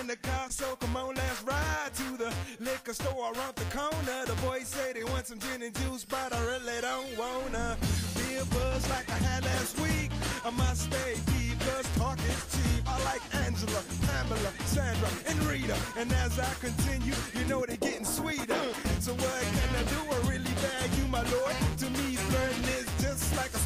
in the car, so come on, let's ride to the liquor store around the corner. The boys say they want some gin and juice, but I really don't wanna be a buzz like I had last week. I must stay deep, cause talk is cheap. I like Angela, Pamela, Sandra, and Rita. And as I continue, you know they're getting sweeter. So what can I do? I really you, my lord. To me, flirting is just like a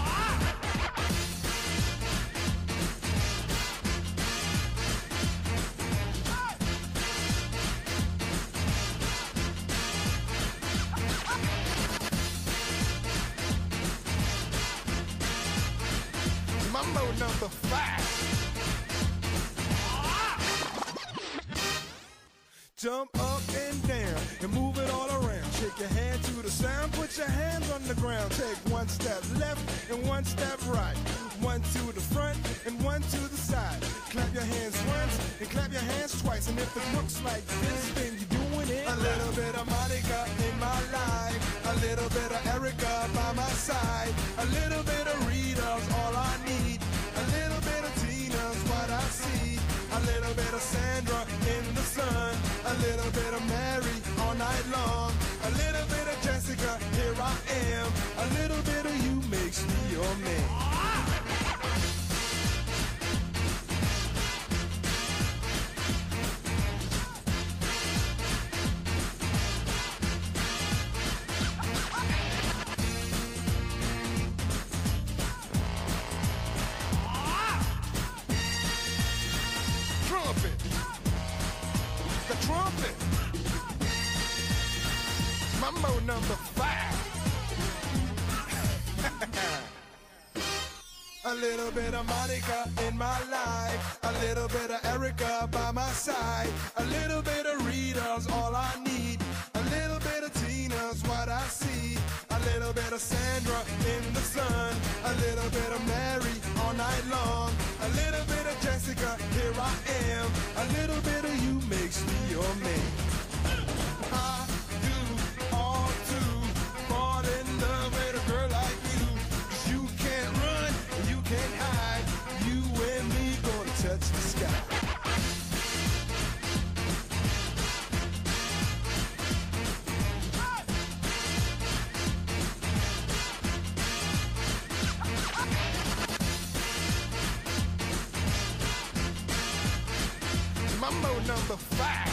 Mambo number five. Jump up and down and move it all around. Shake your hand to the sound, put your hands on the ground. Take one step left and one step right. One to the front and one to the side. Clap your hands once and clap your hands twice. And if it looks like this, then you're doing it. A little bit of Monica in my life. A little bit of Erica by my side. A little bit of Mary all night long. A little bit of Jessica, here I am. A little bit of you makes me your man. Trumpet. Trumpet. Mambo number five. A little bit of Monica in my life. A little bit of Erica by my side. A little bit Mambo number five.